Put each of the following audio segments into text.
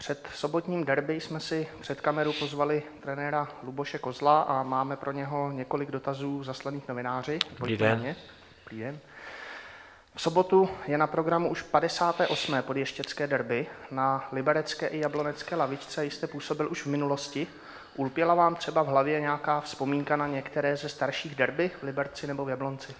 Před sobotním derby jsme si před kameru pozvali trenéra Luboše Kozla a máme pro něho několik dotazů zaslaných novináři. Dobrý den. Dobrý den. V sobotu je na programu už 58. podještěcké derby. Na liberecké i jablonecké lavičce jste působil už v minulosti. Ulpěla vám třeba v hlavě nějaká vzpomínka na některé ze starších derby v Liberci nebo v Jablonci?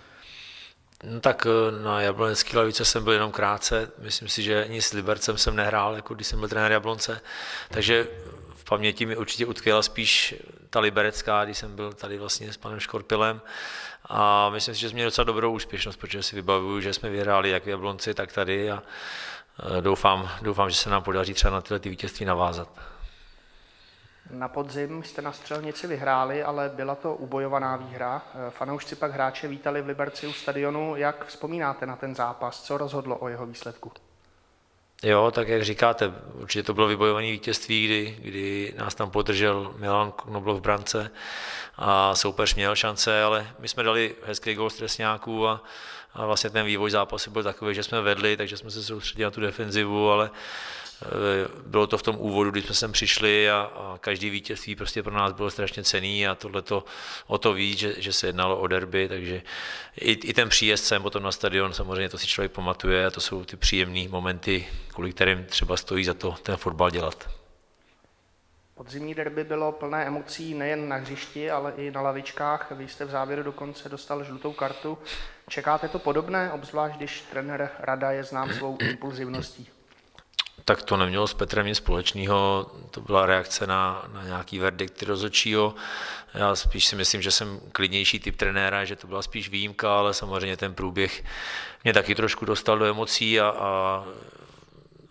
No tak eh, na Jablonecké lavice jsem byl jenom krátce, myslím si, že ani s Libercem jsem nehrál, jako když jsem byl trenér Jablonce, takže v paměti mi určitě utkvěla spíš ta liberecká, když jsem byl tady vlastně s panem Škorpilem. A myslím si, že jsme měli docela dobrou úspěšnost, protože si vybavuju, že jsme vyhráli jak v Jablonci, tak tady a eh, doufám, doufám že se nám podaří třeba na tyhle ty vítězství navázat. Na podzim jste na střelnici vyhráli, ale byla to ubojovaná výhra. Fanoušci pak hráče vítali v Liberci u stadionu. Jak vzpomínáte na ten zápas? Co rozhodlo o jeho výsledku? Jo, tak jak říkáte, určitě to bylo vybojované vítězství, kdy, kdy nás tam podržel Milan Knoblov v brance a soupeř měl šance, ale my jsme dali hezký gol z a, a vlastně ten vývoj zápasu byl takový, že jsme vedli, takže jsme se soustředili na tu defenzivu, ale Eh, bylo to v tom úvodu, kdy jsme sem přišli a, a každý vítězství prostě pro nás bylo strašně cený a tohle to o to víc, že, že se jednalo o derby, takže i, i ten příjezd sem potom na stadion, samozřejmě to si člověk pamatuje a to jsou ty příjemné momenty, kvůli kterým třeba stojí za to ten fotbal dělat. Podzimní derby bylo plné emocí nejen na hřišti, ale i na lavičkách. Vy jste v závěru dokonce dostal žlutou kartu. Čekáte to podobné, obzvlášť když trenér Rada je znám svou impulzivností? tak to nemělo s Petrem nic společného, to byla reakce na, na nějaký verdikt rozhodčího. Já spíš si myslím, že jsem klidnější typ trenéra, že to byla spíš výjimka, ale samozřejmě ten průběh mě taky trošku dostal do emocí a, a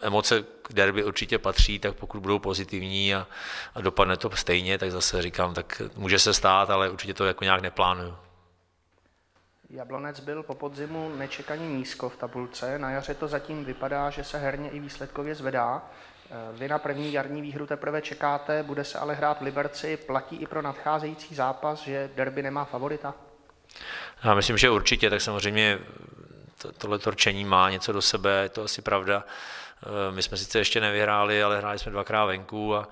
emoce k derby určitě patří, tak pokud budou pozitivní a, a dopadne to stejně, tak zase říkám, tak může se stát, ale určitě to jako nějak neplánuju. Jablonec byl po podzimu nečekaně nízko v tabulce. Na jaře to zatím vypadá, že se herně i výsledkově zvedá. Vy na první jarní výhru teprve čekáte, bude se ale hrát v Liberci. Platí i pro nadcházející zápas, že derby nemá favorita? Já myslím, že určitě, tak samozřejmě to, tohle torčení má něco do sebe, je to asi pravda. My jsme sice ještě nevyhráli, ale hráli jsme dvakrát venku a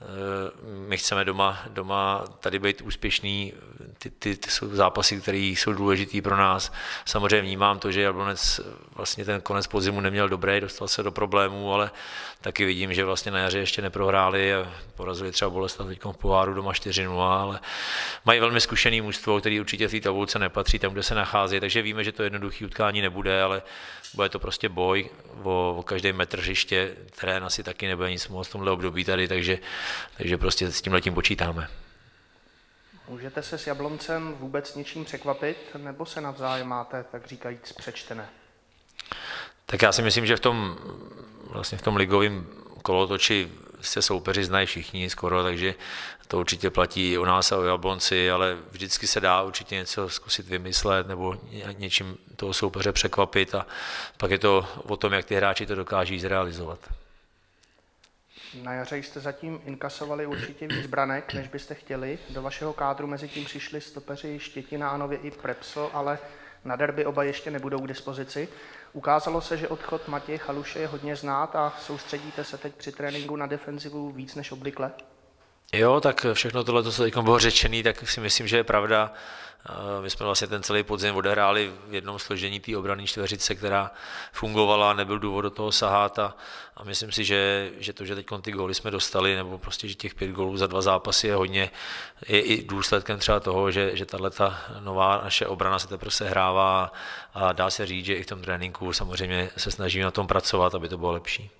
Eh, my chceme doma, doma tady být úspěšný, ty, ty, ty jsou zápasy, které jsou důležité pro nás. Samozřejmě vnímám to, že Jablonec vlastně ten konec podzimu neměl dobrý, dostal se do problémů, ale taky vidím, že vlastně na jaře ještě neprohráli a porazili třeba Boleslav teď v poháru doma 4-0, ale mají velmi zkušený mužstvo, který určitě v té tabulce nepatří tam, kde se nachází, takže víme, že to jednoduchý utkání nebude, ale bude to prostě boj o, o každý metr hřiště, terén asi taky nebude nic moc v tomhle období tady, takže, takže prostě s tím letím počítáme. Můžete se s Jabloncem vůbec něčím překvapit, nebo se navzájem máte, tak říkajíc, přečtené? Tak já si myslím, že v tom, vlastně v tom ligovém kolotoči se soupeři znají všichni skoro, takže to určitě platí i u nás a u Jablonci, ale vždycky se dá určitě něco zkusit vymyslet nebo něčím toho soupeře překvapit a pak je to o tom, jak ty hráči to dokáží zrealizovat. Na jaře jste zatím inkasovali určitě víc branek, než byste chtěli. Do vašeho kádru mezi tím přišli stopeři Štětina a nově i Prepso, ale na derby oba ještě nebudou k dispozici. Ukázalo se, že odchod Matěje Chaluše je hodně znát a soustředíte se teď při tréninku na defenzivu víc než obvykle? Jo, tak všechno tohle, co teď bylo řečené, tak si myslím, že je pravda. My jsme vlastně ten celý podzim odehráli v jednom složení té obrany čtveřice, která fungovala, nebyl důvod do toho sahat a, a myslím si, že, že to, že teď ty góly jsme dostali, nebo prostě, že těch pět gólů za dva zápasy je hodně, je i důsledkem třeba toho, že, že tahle nová naše obrana se teprve sehrává a dá se říct, že i v tom tréninku samozřejmě se snažíme na tom pracovat, aby to bylo lepší.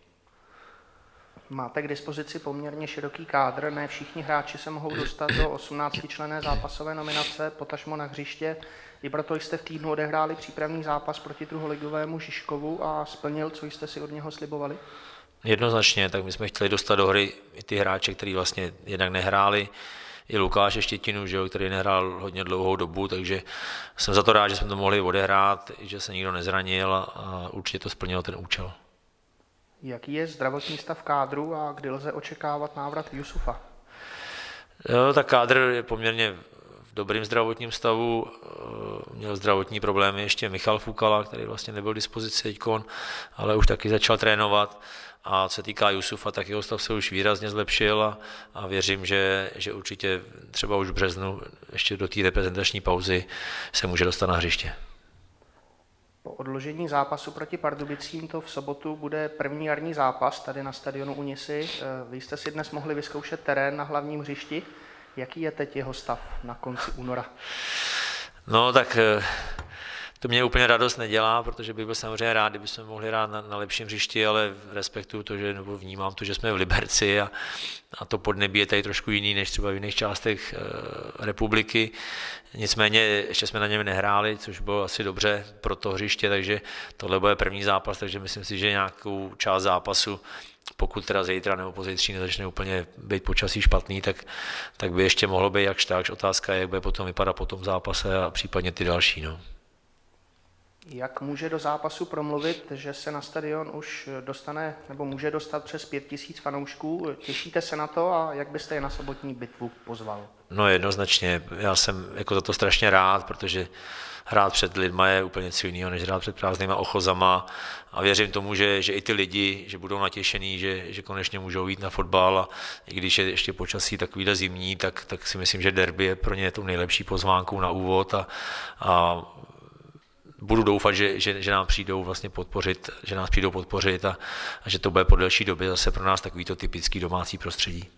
Máte k dispozici poměrně široký kádr, ne všichni hráči se mohou dostat do 18 člené zápasové nominace, potažmo na hřiště. I proto jste v týdnu odehráli přípravný zápas proti druholigovému Žižkovu a splnil, co jste si od něho slibovali? Jednoznačně, tak my jsme chtěli dostat do hry i ty hráče, kteří vlastně jednak nehráli, i Lukáše Štětinu, že jo, který nehrál hodně dlouhou dobu, takže jsem za to rád, že jsme to mohli odehrát, že se nikdo nezranil a určitě to splnilo ten účel. Jaký je zdravotní stav kádru a kdy lze očekávat návrat Jusufa? Jo, tak kádr je poměrně v dobrým zdravotním stavu. Měl zdravotní problémy ještě Michal Fukala, který vlastně nebyl k dispozici teďkon, ale už taky začal trénovat. A co se týká Jusufa, tak jeho stav se už výrazně zlepšil a, a věřím, že, že určitě třeba už v březnu, ještě do té reprezentační pauzy, se může dostat na hřiště. Po odložení zápasu proti Pardubicím to v sobotu bude první jarní zápas tady na stadionu Unisy. Eh, vy jste si dnes mohli vyzkoušet terén na hlavním hřišti. Jaký je teď jeho stav na konci února? No tak eh, to mě úplně radost nedělá, protože bych byl samozřejmě rád, kdyby jsme mohli hrát na, na lepším hřišti, ale respektuju to, že nebo vnímám to, že jsme v Liberci a, a to podnebí je tady trošku jiný než třeba v jiných částech e, republiky. Nicméně ještě jsme na něm nehráli, což bylo asi dobře pro to hřiště, takže tohle bude první zápas, takže myslím si, že nějakou část zápasu pokud teda zítra nebo pozítří nezačne úplně být počasí špatný, tak, tak by ještě mohlo být jakž tak. Otázka je, jak bude potom vypadat po tom zápase a případně ty další. No. Jak může do zápasu promluvit, že se na stadion už dostane nebo může dostat přes pět tisíc fanoušků? Těšíte se na to a jak byste je na sobotní bitvu pozval? No jednoznačně, já jsem jako za to strašně rád, protože hrát před lidma je úplně něco jiného, než hrát před prázdnýma ochozama a věřím tomu, že, že i ty lidi, že budou natěšený, že, že konečně můžou jít na fotbal a i když je ještě počasí takovýhle zimní, tak, tak si myslím, že derby je pro ně tou nejlepší pozvánkou na úvod a, a budu doufat, že, že, že nám přijdou vlastně podpořit, že nás přijdou podpořit a, a že to bude po delší době zase pro nás takovýto typický domácí prostředí.